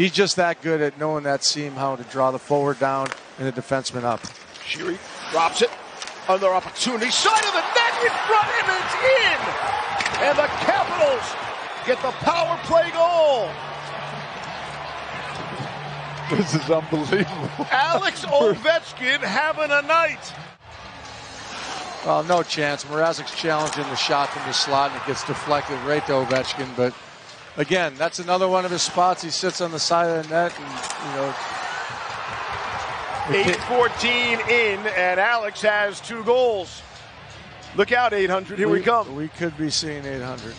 he's just that good at knowing that seam, how to draw the forward down and the defenseman up. Sheary drops it. Another opportunity. Side of the net in front, and it's in. And the Capitals get the power play goal. This is unbelievable. Alex Ovechkin having a night. Well, no chance. Mrazek's challenging the shot from the slot, and it gets deflected right to Ovechkin. But again, that's another one of his spots. He sits on the side of the net, and you know. 8-14 in, and Alex has two goals. Look out, 800. Here we, we come. We could be seeing 800.